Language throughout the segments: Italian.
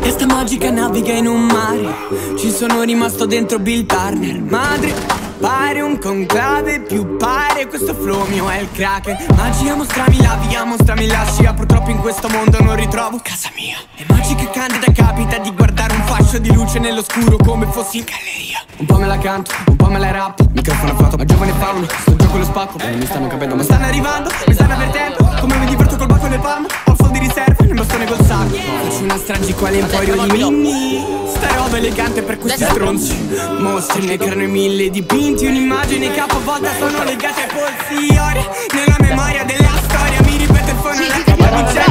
Testa magica naviga in un mare. Ci sono rimasto dentro Bill Turner. Madre, pare un conclave Più pare questo flow mio è il crack Magia mostrami la via, mostrami la scia. Purtroppo in questo mondo non ritrovo casa mia. E magica candida capita di guardare un fascio di luce nell'oscuro Come fossi in galleria. Un po' me la canto, un po' me la rap Microfono affatto, ma giovane fauna Sto gioco lo spacco, non mi stanno capendo Ma stanno arrivando, mi stanno avvertendo Come mi diverto col bacco nelle palme Ho fondo di riserva, nel bastone col sacco Faccio una stragi quale emporio di Minnie Sta roba elegante per questi stronzi Mostri ne creano mille dipinti Un'immagine che a volta sono legate ai polsi Ore nella memoria della storia Mi ripete il fono la capa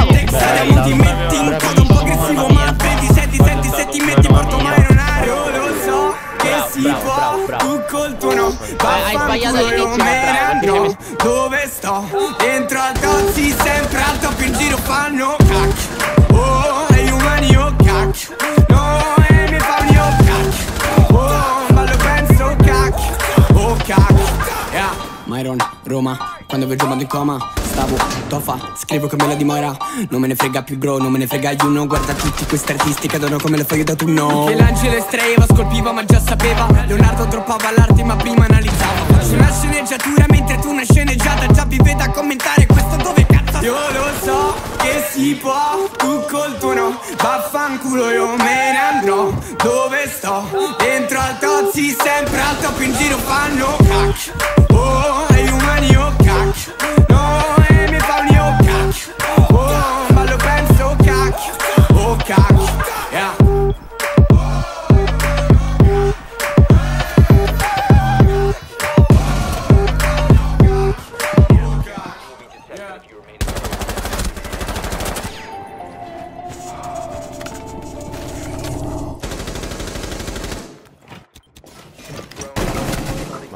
sbagliato all'inizio, andrò Dove sto? Dentro al tozzi sempre al top in giro fanno cacchio Oh, e gli umani oh cacchio No, e mi fanno io cacchio Oh, ballo penso cacchio Oh cacchio Yeah. Myron, Roma, quando vedo mondo in coma. Stavo, tofa, scrivo come la dimora. Non me ne frega più bro, non me ne frega you know Guarda tutti questi artisti cadono come le foglie d'autunno Michelangelo estraeva, scolpiva ma già sapeva. Leonardo droppava l'arte ma prima analizzava Faccio una sceneggiatura mentre tu una sceneggiata Già vi vedo a commentare questo dove cazzo Io lo so che si può, tu col tuo no Vaffanculo io me ne andrò. Dove sto? Dentro al tozzi sempre al top in giro fanno cacchio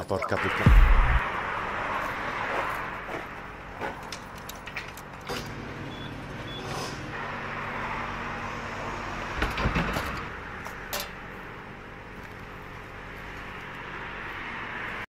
porca puttana.